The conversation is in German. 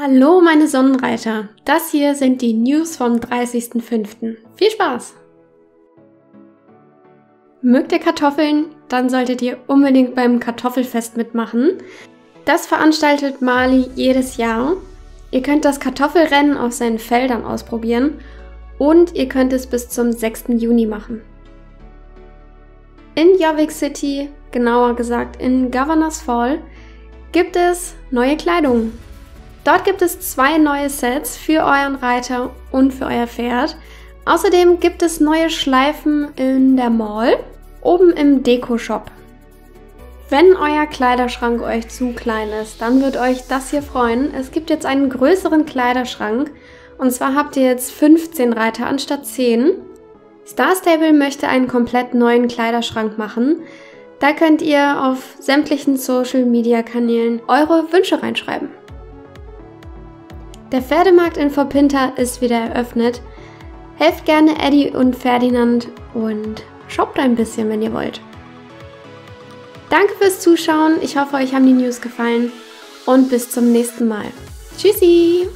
Hallo meine Sonnenreiter, das hier sind die News vom 30.05. Viel Spaß! Mögt ihr Kartoffeln? Dann solltet ihr unbedingt beim Kartoffelfest mitmachen. Das veranstaltet Mali jedes Jahr. Ihr könnt das Kartoffelrennen auf seinen Feldern ausprobieren und ihr könnt es bis zum 6. Juni machen. In Javik City, genauer gesagt in Governors Fall, gibt es neue Kleidung. Dort gibt es zwei neue Sets für euren Reiter und für euer Pferd. Außerdem gibt es neue Schleifen in der Mall, oben im Deko-Shop. Wenn euer Kleiderschrank euch zu klein ist, dann wird euch das hier freuen. Es gibt jetzt einen größeren Kleiderschrank und zwar habt ihr jetzt 15 Reiter anstatt 10. Star Stable möchte einen komplett neuen Kleiderschrank machen. Da könnt ihr auf sämtlichen Social Media Kanälen eure Wünsche reinschreiben. Der Pferdemarkt in Vorpinter ist wieder eröffnet. Helft gerne Eddie und Ferdinand und shoppt ein bisschen, wenn ihr wollt. Danke fürs Zuschauen. Ich hoffe, euch haben die News gefallen und bis zum nächsten Mal. Tschüssi!